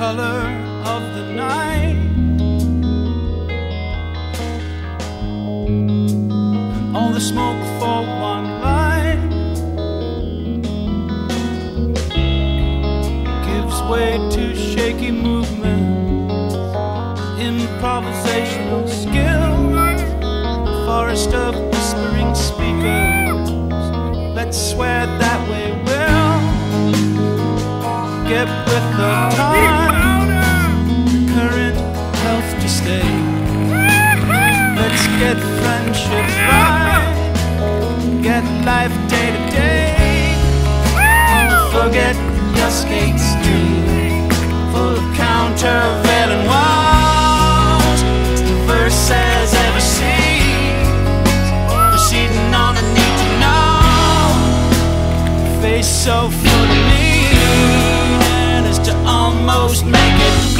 color of the night. All the smoke for one light gives way to shaky movements, improvisational skill, forest of whispering speakers. Let's swear that get with the time, current health to stay. Let's get friendship right, get life day to day. Forget your skate street, full of countervailing walls. The verses ever seen, receding on the need to know. Face so full of as make it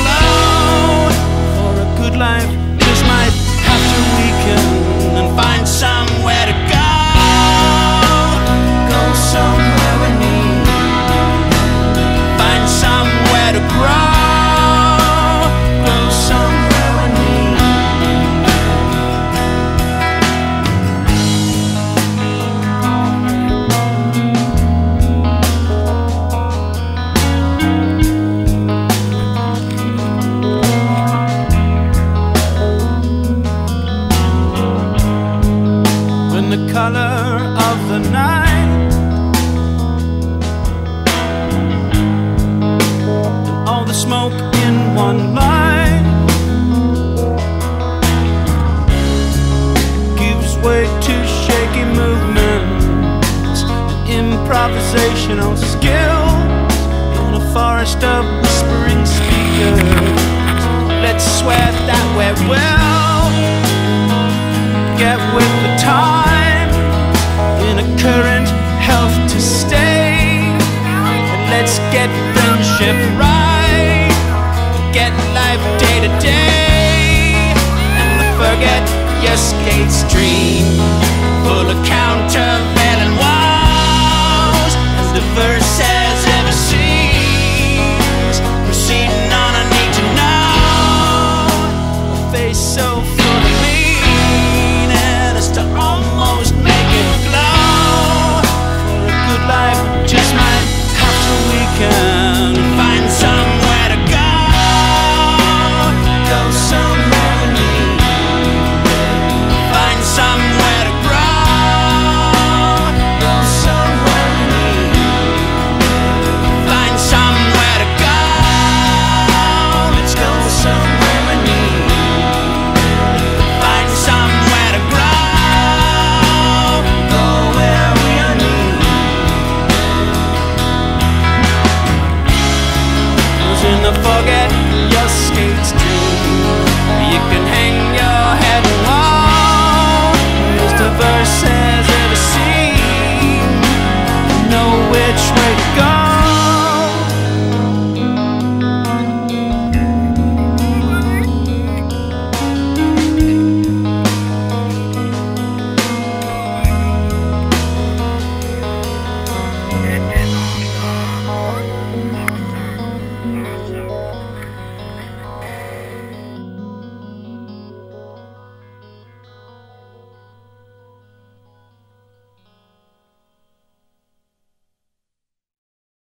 color of the night. All the smoke in one line gives way to shaky movements improvisational skill in a forest of whispering get friendship right, get life day to day, and forget your skate street full of countervailing walls as diverse as ever seems. Proceeding on, I need to know a face so full fully.